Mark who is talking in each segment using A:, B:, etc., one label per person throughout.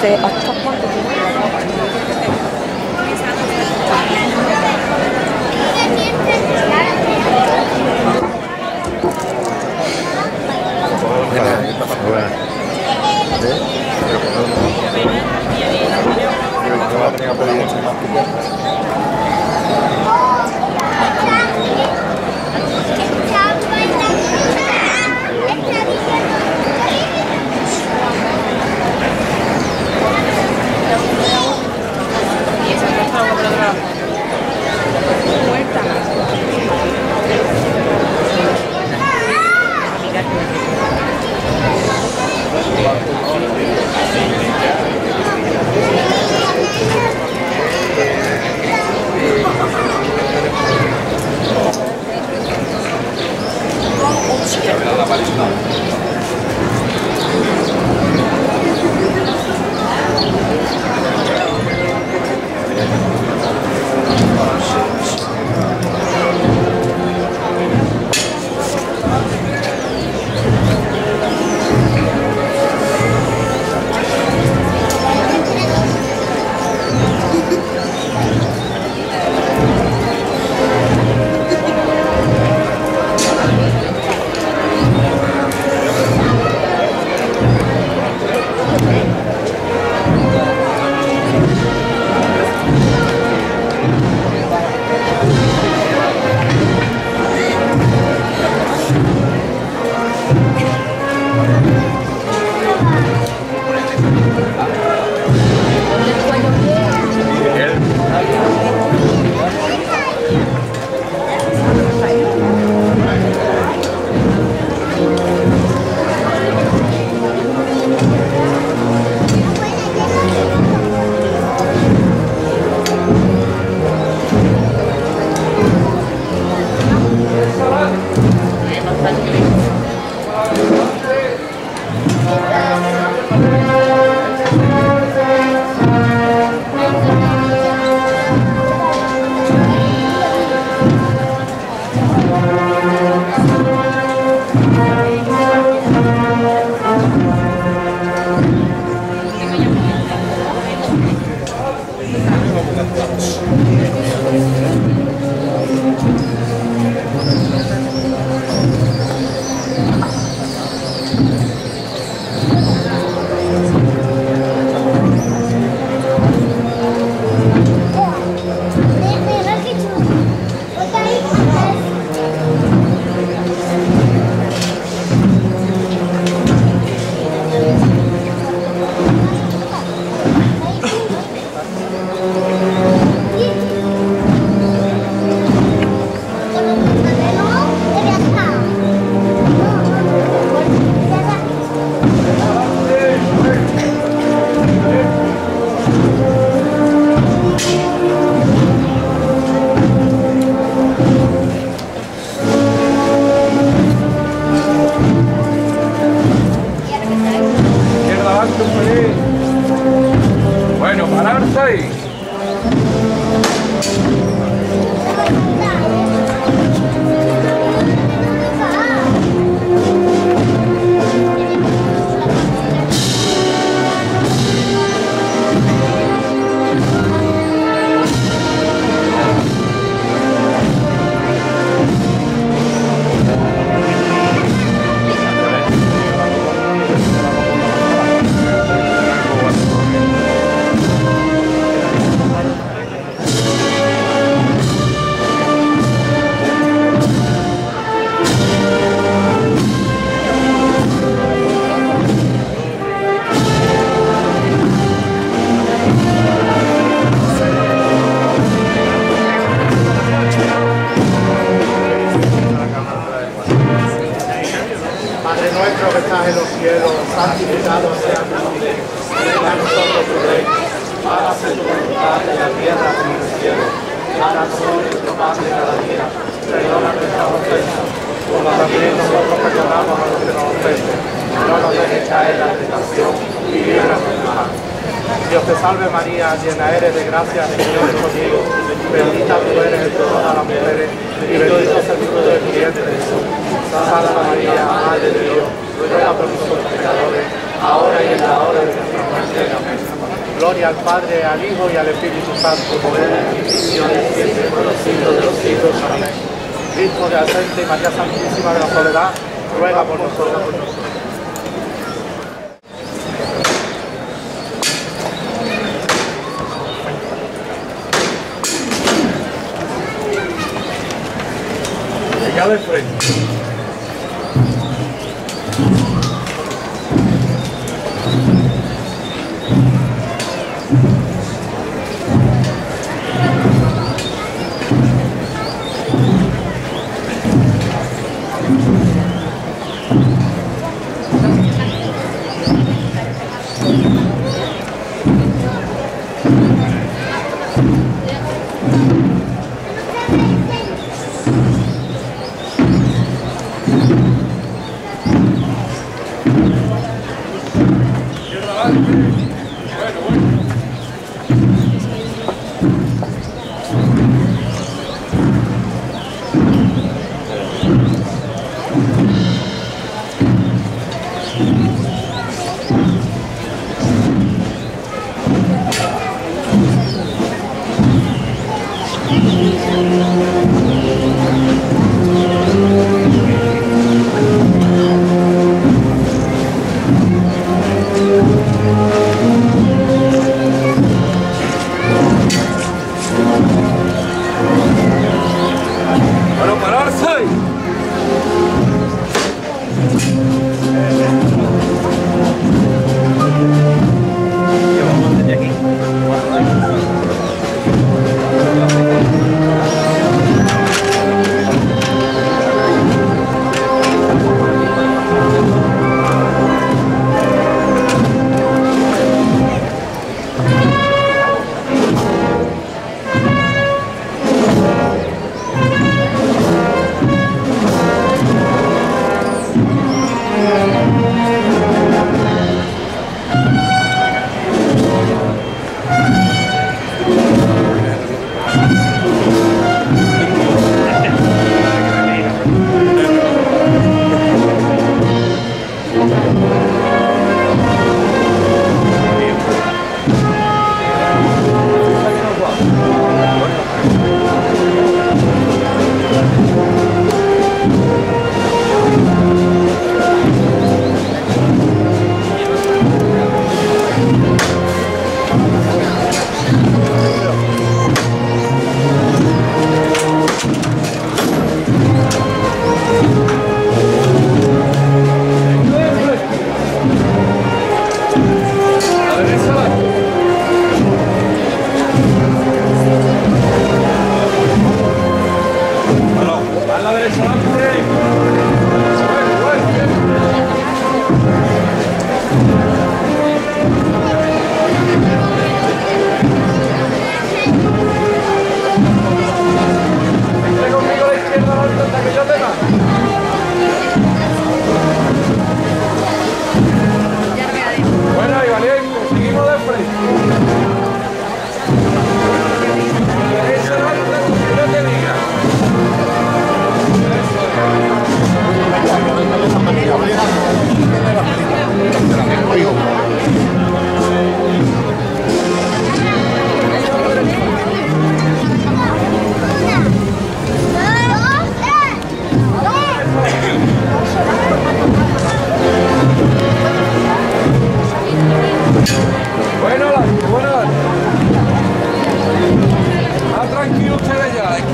A: 글쎄 어떻게 that much. la tierra como en el cielo. Danos hoy nuestro paz de cada día. Perdona nuestras ofensas, como también nosotros perdonamos a los que nos ofenden. No nos dejes caer la tentación y líbranos del mal. Dios te salve María, llena eres de gracia, el Señor es contigo. Bendita tú eres entre todas las mujeres y bendito es el fruto de tu vientre Jesús. Santa María, Madre de Dios, ruega por nosotros pecadores, ahora y en la hora de nuestra muerte. Amén Gloria al Padre, al Hijo y al Espíritu Santo, como era en el principio, y siempre, por los siglos de los siglos. Amén. Cristo de Ascente y María Santísima de la Soledad, ruega por nosotros. de frente. Thank you.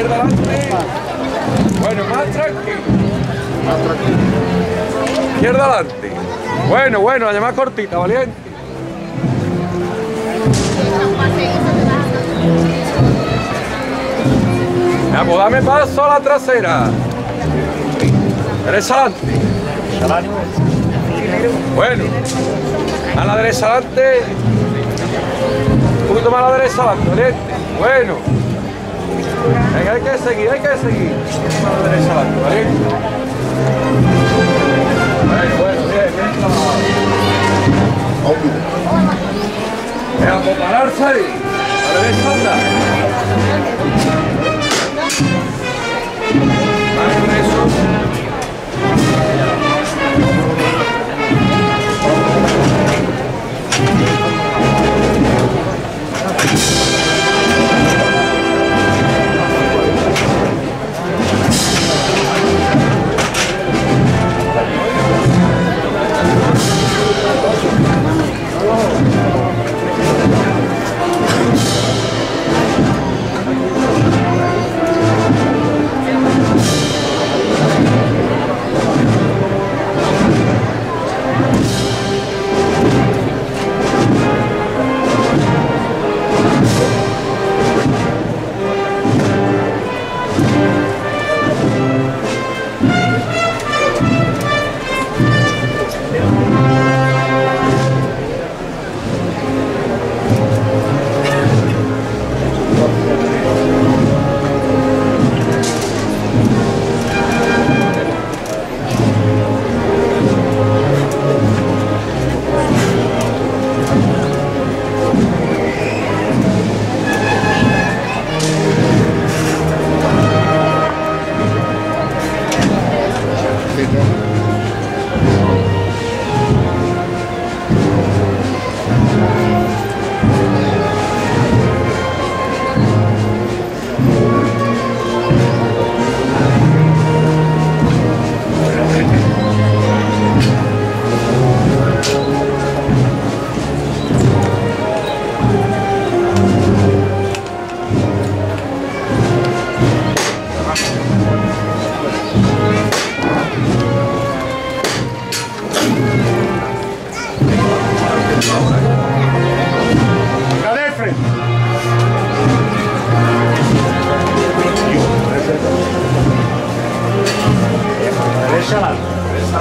A: izquierda adelante. Bueno, más tranquilo. Más tranquilo. Izquierda adelante. Bueno, bueno, la llamada cortita, valiente. Ya, pues, dame paso a la trasera. Derecha adelante. Bueno, a la derecha adelante. Un poquito más a la derecha adelante, valiente. Bueno hay que seguir, hay que seguir. Vamos a derecha adelante, ¿vale? Bueno, pues, bien, bien, vamos a prepararse ahí. A la derecha,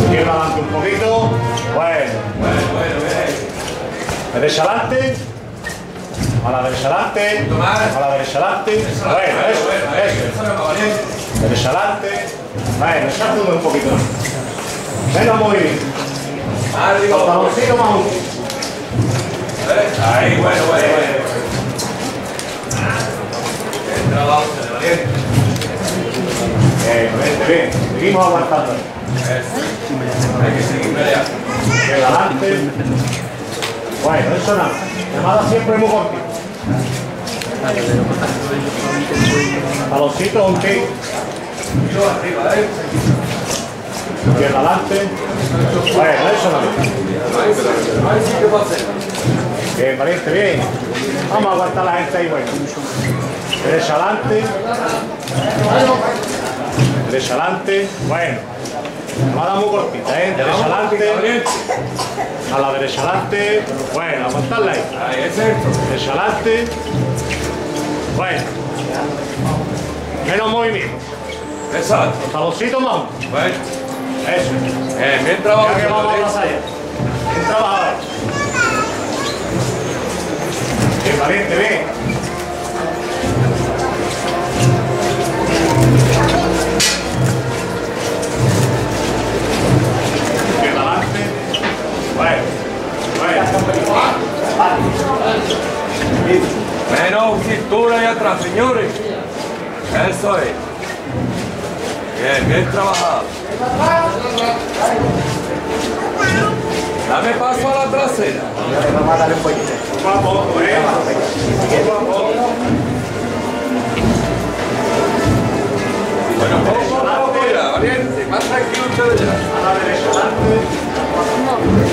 A: Izquierda adelante un poquito. Bueno, bueno, bueno, bueno. Derecha adelante. A la derecha adelante. A la derecha adelante. Bueno, eso, eso. Derecha adelante. Bueno, echando un poquito. Venga, muy bien. Arriba. Pantaloncito más un. Ahí, bueno, bueno, bueno. trabajo se Bien, bien, bien. Seguimos avanzando bueno, eso nada. Llamada siempre muy corta. palocito ok yo arriba
B: eh
A: adelante. Bueno, eso nada. Bien, valiente, bien. Vamos a aguantar la gente ahí, bueno. Tres adelante. Tres adelante. Bueno dar muy cortita, ¿eh? Derecha A la derecha adelante. Bueno, aguantadla ahí. Derecha adelante. Bueno. Menos movimiento. Exacto. palocito más. Bueno. Eso. Eh, bien trabajado. que vamos Bien trabajado. Bien, valiente, bien. señores. Eso es. Bien, bien trabajado. Dame paso a la trasera. Vamos a darle un poquito. Bueno, vamos, vamos, Más tranquilo A la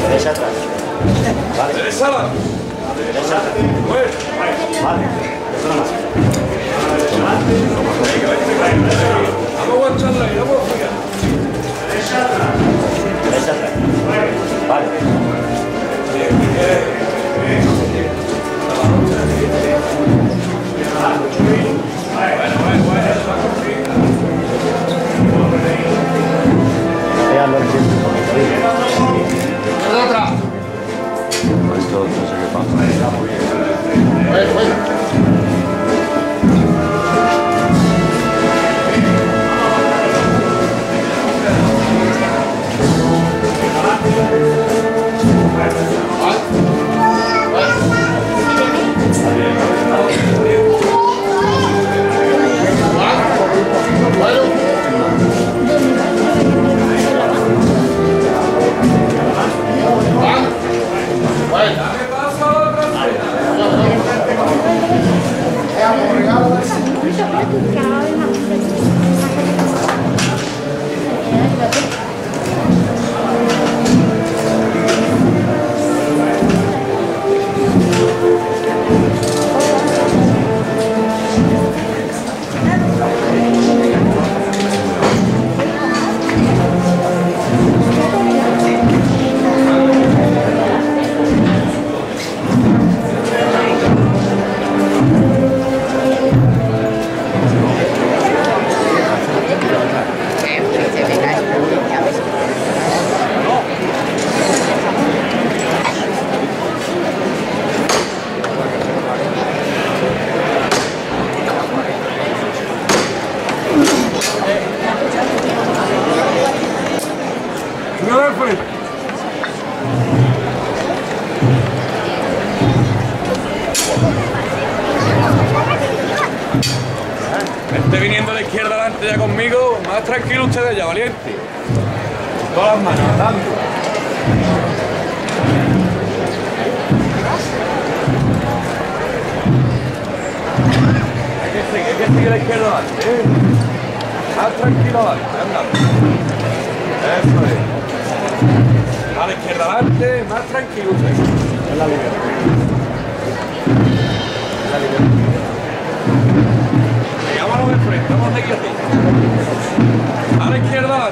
A: derecha, atrás. Derecha Vale. Thank you. Usted viniendo de izquierda adelante ya conmigo, más tranquilo usted allá valiente. Todas las manos, andando. Hay que seguir, hay la izquierda adelante, ¿eh? Más tranquilo adelante, andando. Eso es. A la izquierda adelante, más tranquilo usted. Es la libertad. Vamos a seguir! A la izquierda.